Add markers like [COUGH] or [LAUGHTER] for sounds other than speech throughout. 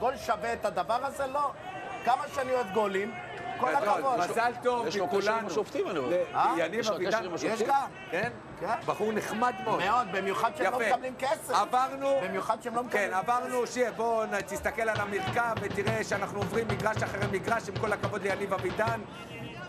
גול שווה את הדבר הזה? לא. כמה שאני אוהב גולים, כל הכבוד. מזל טוב יש לו קשר עם. השופטים, אני רואה. ל- אה? יניב יש אבידן. עם יש השופטים? גם. כן? בחור נחמד מאוד. מאוד, במיוחד שהם לא. מקבלים כסף. עברנו... במיוחד שהם לא מקבלים כן, עברנו, שיה, בוא תסתכל על המרקע ותראה שאנחנו עוברים מגרש אחרי מגרש, עם כל הכבוד ליניב אבידן.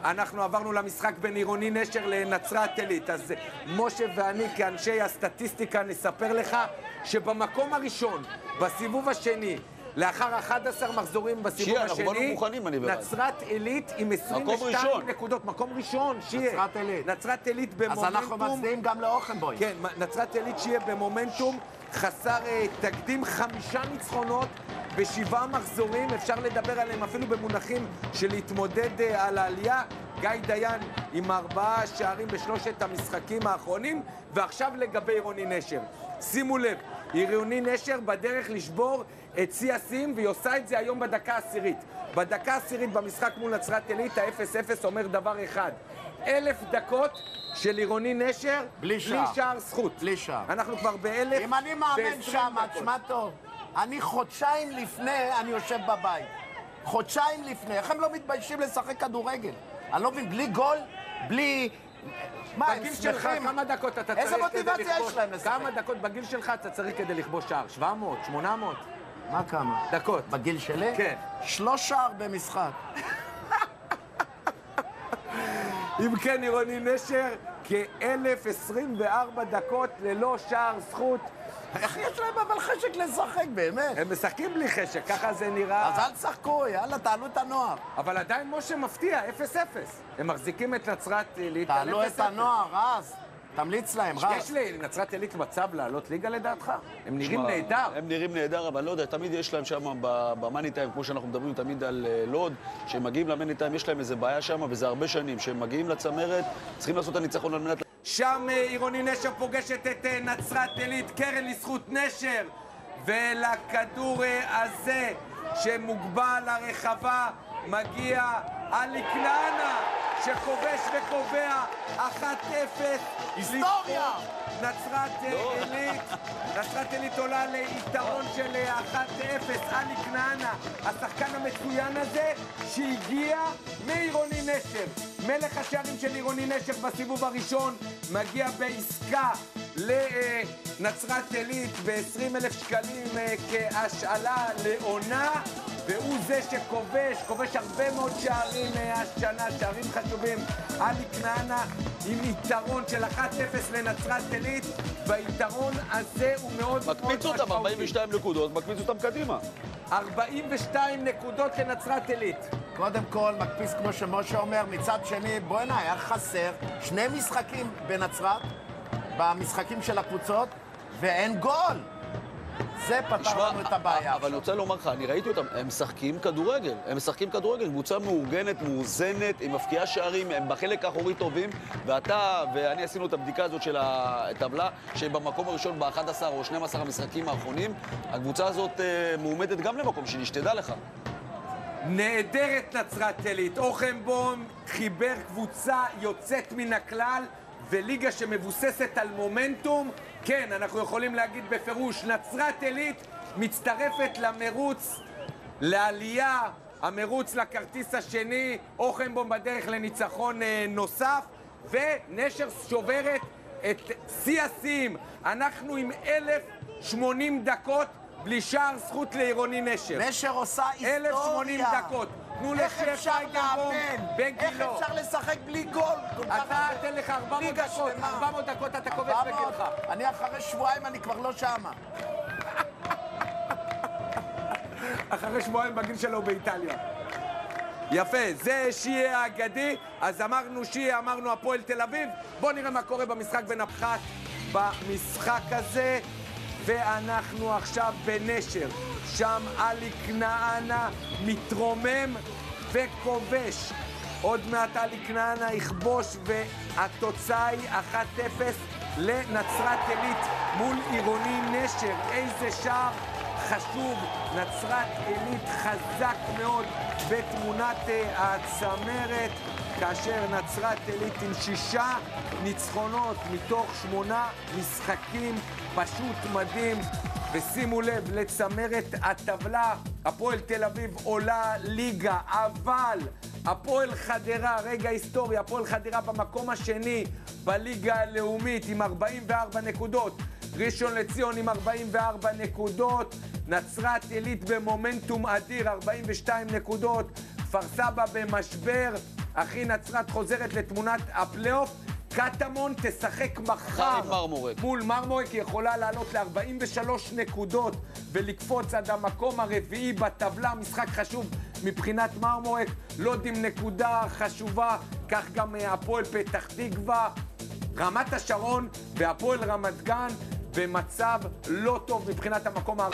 אנחנו עברנו למשחק בין עירוני נשר לנצרת עילית. אז משה ואני, כאנשי הסטטיסטיקה, נספר לך שבמקום הראשון, בסיבוב השני, לאחר 11 מחזורים בסיבוב שיהיה, אנחנו באנו השני, מוכנים, אני ורז. נצרת עילית עם 22 ראשון. נקודות. מקום ראשון, שיהיה. נצרת עילית. נצרת עילית אז במומנטום. אנחנו מצדיעים גם לאוכנבוי. כן, נצרת עילית שיהיה במומנטום חסר אה, תקדים, חמישה ניצחונות בשבעה מחזורים, אפשר לדבר עליהם אפילו במונחים של להתמודד אה, על העלייה. גיא דיין עם ארבעה שערים בשלושת המשחקים האחרונים, ועכשיו לגבי עירוני נשר. שימו לב, עירוני נשר בדרך לשבור את שיא השיאים, והיא עושה את זה היום בדקה העשירית. בדקה העשירית במשחק מול נצרת עילית, ה-0-0 אומר דבר אחד. אלף דקות של עירוני נשר, בלי שער. בלי שער זכות. בלי שער. אנחנו כבר באלף אם אני מאמן שם. תשמע טוב, אני חודשיים לפני, אני יושב בבית. חודשיים לפני, איך הם לא מתביישים לשחק כדורגל? אני לא מבין, בלי גול, בלי... מה, הם שמחים? כמה דקות אתה צריך איזה מוטיבציה? יש להם לשחק? כמה דקות בגיל שלך אתה צריך כדי לכבוש שער? 700? 800? מה כמה? דקות. בגיל שלי? כן. שלוש שער במשחק. אם כן, עירוני נשר, כ-1,024 דקות ללא שער זכות. איך יש להם אבל חשק לשחק, באמת? הם משחקים בלי חשק, ככה זה נראה. אז אל תשחקו, יאללה, תעלו את הנוער. אבל עדיין משה מפתיע, 0-0. הם מחזיקים את נצרת עילית על 0-0. תעלו את הנוער, רז. תמליץ להם, רז. יש לנצרת עילית מצב לעלות ליגה לדעתך? הם נראים נהדר. הם נראים נהדר, אבל לא יודע, תמיד יש להם שם במאני טיים, כמו שאנחנו מדברים תמיד על אה, לוד, כשהם מגיעים למאני טיים, יש להם איזה בעיה שם, וזה הרבה שנים. כשהם מגיעים לצמרת, צריכים לעשות את הניצחון על מנת... שם אה, עירוני נשר פוגשת את אה, נצרת עילית, קרן לזכות נשר, ולכדור אה, הזה שמוגבל לרחבה מגיע עלי כנענה, שכובש וקובע 1-0. היסטוריה! נצרת אה, עילית, נצרת עילית עולה ליתרון של אה, 1-0, עלי כנענה, השחקן המצוין הזה שהגיע מעירוני נשר. מלך השערים של עירוני נשר בסיבוב הראשון מגיע בעסקה לנצרת עילית ב-20 אלף שקלים אה, כהשאלה לעונה והוא זה שכובש, כובש הרבה מאוד שערים אה, השנה, שערים חשובים. עלי כנענה עם יתרון של 1-0 לנצרת עילית, והיתרון הזה הוא מאוד מאוד מקפיץ אותם, 42 נקודות, מקפיץ אותם קדימה. 42 נקודות לנצרת עילית. קודם כל, מקפיץ כמו שמשה אומר, מצד שני, בוא'נה, היה חסר שני משחקים בנצרת, במשחקים של הקבוצות, ואין גול. זה פתר לנו את הבעיה. אבל אני רוצה לומר לך, אני ראיתי אותם, הם משחקים כדורגל. הם משחקים כדורגל, קבוצה מאורגנת, מאוזנת, היא מפקיעה שערים, הם בחלק האחורי טובים, ואתה ואני עשינו את הבדיקה הזאת של הטבלה, שבמקום הראשון ב-11 או 12 המשחקים האחרונים, הקבוצה הזאת אה, מועמדת גם למקום שני, שתדע לך. נהדרת נצרת עילית. אוכנבום חיבר קבוצה יוצאת מן הכלל וליגה שמבוססת על מומנטום. כן, אנחנו יכולים להגיד בפירוש, נצרת עילית מצטרפת למרוץ, לעלייה, המרוץ לכרטיס השני, אוכנבום בדרך לניצחון אה, נוסף, ונשר שוברת את שיא השיאים. אנחנו עם 1,080 דקות בלי שער זכות לעירוני נשר. נשר עושה היסטוריה. 1,080 דקות. תנו איך אפשר פייגנבום לאמן? בן איך גילו. אפשר לשחק בלי גול? אתה? תן לך 400 ליגה דקות, שלמה. 400 דקות אתה כובש 400? בגילך. אני אחרי שבועיים, אני כבר לא שמה. [LAUGHS] אחרי שבועיים בגיל שלו באיטליה. יפה, זה שיהיה האגדי. אז אמרנו שיהיה, אמרנו הפועל תל אביב. בואו נראה מה קורה במשחק בין הפחת במשחק הזה. ואנחנו עכשיו בנשר. שם עלי כנענה מתרומם וכובש. עוד מעט עלי כנענה יכבוש והתוצאה היא 1-0 לנצרת עילית מול עירוני נשר. איזה שער חשוב, נצרת עילית חזק מאוד בתמונת אה, הצמרת, כאשר נצרת עילית עם שישה ניצחונות מתוך שמונה משחקים, פשוט מדהים. ושימו לב, לצמרת הטבלה, הפועל תל אביב עולה ליגה, אבל הפועל חדרה, רגע היסטורי, הפועל חדרה במקום השני בליגה הלאומית עם 44 נקודות. ראשון לציון עם 44 נקודות, נצרת עילית במומנטום אדיר, 42 נקודות, כפר סבא במשבר, אחי נצרת חוזרת לתמונת הפלייאוף. קטמון תשחק מחר מרמורק. מול מרמורק, היא יכולה לעלות ל-43 נקודות ולקפוץ עד המקום הרביעי בטבלה, משחק חשוב מבחינת מרמורק, לוד עם נקודה חשובה, כך גם אה, הפועל פתח תקווה, רמת השרון והפועל רמת גן במצב לא טוב מבחינת המקום ה...